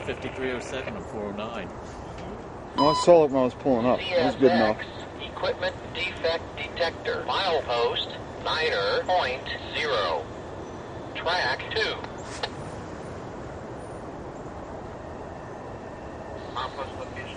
was 5307 and 409. Well, I saw it when I was pulling up. It was good enough. Equipment defect detector. Milepost Niner point zero. Track two. Location,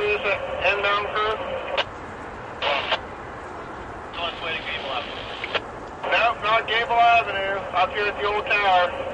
inbound crew? Nope, not Gable Avenue. Up here at the old tower.